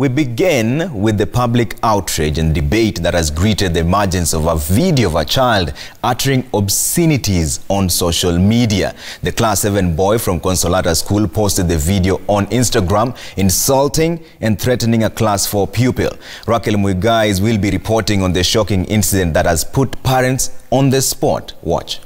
We begin with the public outrage and debate that has greeted the emergence of a video of a child uttering obscenities on social media. The class 7 boy from Consolata School posted the video on Instagram, insulting and threatening a class 4 pupil. Raquel Muigais will be reporting on the shocking incident that has put parents on the spot. Watch.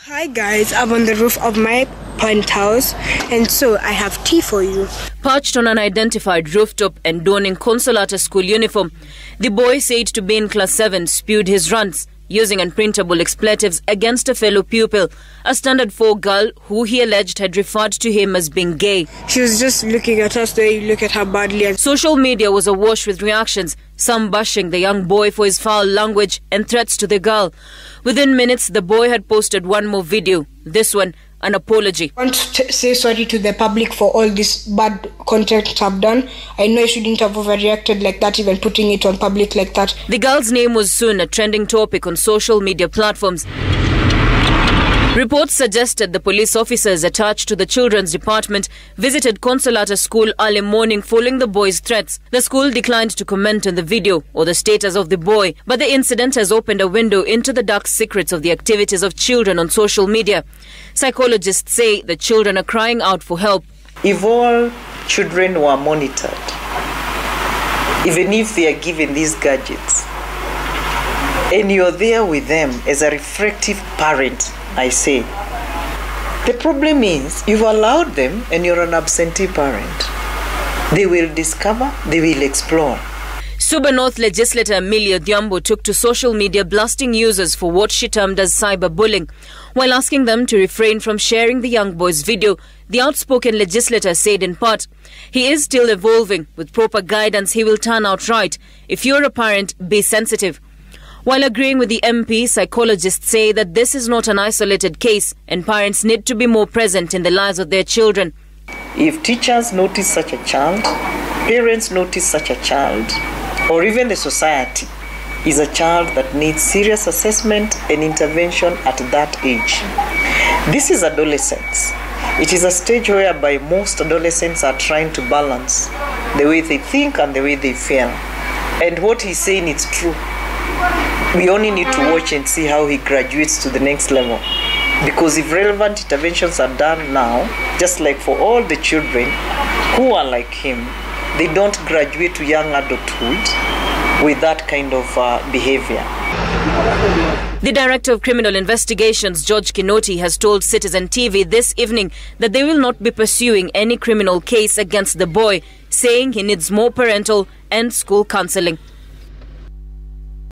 Hi guys, I'm on the roof of my penthouse and so I have tea for you. Perched on an identified rooftop and donning Consolata school uniform, the boy said to be in class 7 spewed his rants using unprintable expletives against a fellow pupil, a standard 4 girl who he alleged had referred to him as being gay. She was just looking at us the way you look at her badly and Social media was awash with reactions, some bashing the young boy for his foul language and threats to the girl. Within minutes, the boy had posted one more video, this one an apology. I want to say sorry to the public for all this bad content I've done. I know I shouldn't have overreacted like that, even putting it on public like that. The girl's name was soon a trending topic on social media platforms. Reports suggested the police officers attached to the children's department visited Consolata School early morning following the boy's threats. The school declined to comment on the video or the status of the boy, but the incident has opened a window into the dark secrets of the activities of children on social media. Psychologists say the children are crying out for help. If all children were monitored, even if they are given these gadgets, and you're there with them as a reflective parent, I say, the problem is you've allowed them and you're an absentee parent. They will discover, they will explore. Suba North legislator Amelia Odhiambo took to social media blasting users for what she termed as cyberbullying. While asking them to refrain from sharing the young boy's video, the outspoken legislator said in part, he is still evolving. With proper guidance, he will turn out right. If you're a parent, be sensitive. While agreeing with the MP, psychologists say that this is not an isolated case and parents need to be more present in the lives of their children. If teachers notice such a child, parents notice such a child, or even the society is a child that needs serious assessment and intervention at that age. This is adolescence. It is a stage whereby most adolescents are trying to balance the way they think and the way they feel. And what he's saying is true. We only need to watch and see how he graduates to the next level. Because if relevant interventions are done now, just like for all the children who are like him, they don't graduate to young adulthood with that kind of uh, behavior. The Director of Criminal Investigations, George Kinoti, has told Citizen TV this evening that they will not be pursuing any criminal case against the boy, saying he needs more parental and school counseling.